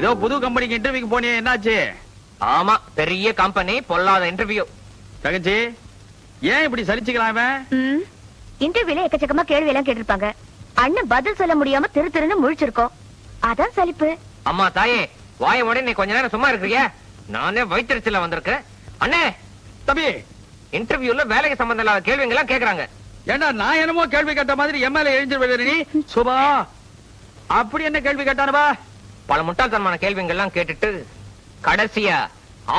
ஏதோ புது கம்பெனிக்கு இன்டர்வியூக்கு போனியே என்னாச்சு? ஆமா பெரிய கம்பெனி பொல்லாத இன்டர்வியூ தங்கச்சி ஏன் இப்படி சலிச்சுக்கலாம் இன்டர்வியூல எக்கச்சக்கமா கேள்வி எல்லாம் கேட்டிருப்பாங்க. அண்ணன் பதில் சொல்ல முடியாம திரு திருன்னு முழிச்சிருக்கோம். அதான் சலிப்பு. அம்மா தாயே வாய உடனே நீ கொஞ்ச நேரம் சும்மா இருக்கிறியா? நானே வயிற்றுச்சல வந்திருக்கேன். அண்ணே தம்பி! இன்டர்வியூல வேலைக்கு சம்பந்தம் இல்லாத கேள்விங்க எல்லாம் கேக்குறாங்க. ஏண்டா நான் என்னமோ கேள்வி கேட்ட மாதிரி எம்எல்ஏ எழுந்திரு நீ சுபா அப்படி என்ன கேள்வி கேட்டானவா? பல முட்டாள்தனமான கேள்விங்க எல்லாம் கேட்டுட்டு கடைசியா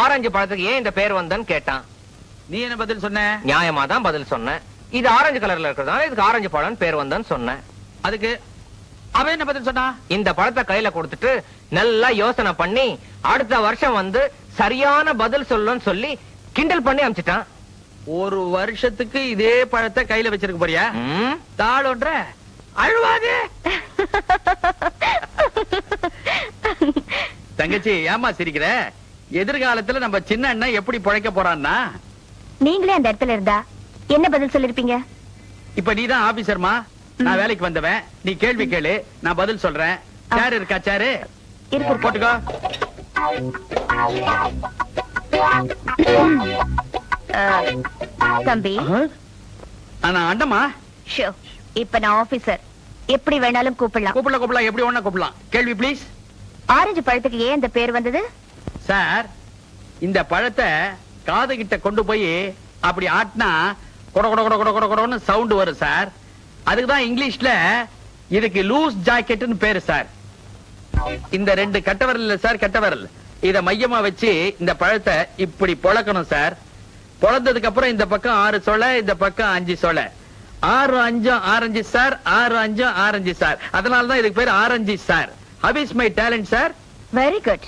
ஆரஞ்சு பழத்துக்கு ஏன் இந்த பேர் வந்தன்னு கேட்டான். நீ என்ன பதில் சொன்ன? நியாயமா தான் பதில் சொன்னேன் இது ஆரஞ்சு கலர்ல இருக்கிறதுனால இதுக்கு ஆரஞ்சு பழம் பேர் வந்தன்னு சொன்னேன் அதுக்கு அவன் என்ன பதில் சொன்னா இந்த பழத்தை கையில கொடுத்துட்டு நல்லா யோசனை பண்ணி அடுத்த வருஷம் வந்து சரியான பதில் சொல்லுன்னு சொல்லி கிண்டல் பண்ணி அமிச்சிட்டான். ஒரு வருஷத்துக்கு இதே பழத்தை கையில வச்சிருக்க போறியா? ம்? தாளொன்ற அழுவாது. தங்கச்சி ஏமா சிரிக்கிற? எதிர்காலத்துல நம்ம சின்ன அண்ணன் எப்படி பிழைக்க போறான்னா? நீங்களே அந்த இடத்துல இருந்தா என்ன பதில் சொல்லிருப்பீங்க? இப்ப நீ தான் ஆபீசர்மா? நான் வேலைக்கு வந்தவன். நீ கேள்வி கேளு. நான் பதில் சொல்றேன். சேர் இருக்கா சேரு இருக்கு போட்டுக்கோ. தம்பி. ஆனா அண்டமா இப்ப நான் ஆபீசர். எப்படி வேணாலும் கூப்பிடலாம். கூப்பிடல கூப்பிடலாம். எப்படி ஒண்ணா கூப்பிடலாம். கேள்வி ப்ளீஸ் ஆரஞ்சு பழத்துக்கு ஏன் இந்த பேர் வந்தது? சார் இந்த பழத்தை காது கிட்ட கொண்டு போய் அப்படி ஆட்டினா கொட கொட கொட கொட கொட கொடன்னு சவுண்ட் வரும் சார். அதுக்கு தான் இங்கிலீஷ்ல இதுக்கு லூஸ் ஜாக்கெட்னு பேரு சார். இந்த ரெண்டு கட்ட விரல் இல்ல சார் கட்ட விரல். இத மையமா வச்சு இந்த பழத்தை இப்படி பொழக்கணும் சார். பொழந்ததுக்கு அப்புறம் இந்த பக்கம் ஆறு சொல இந்த பக்கம் அஞ்சு சொலை. ஆறு அஞ்சும் ஆரஞ்சு சார். ஆறு அஞ்சும் ஆரஞ்சு சார். அதனால தான் இதுக்கு பேர் orange sir. How is my talent sir very good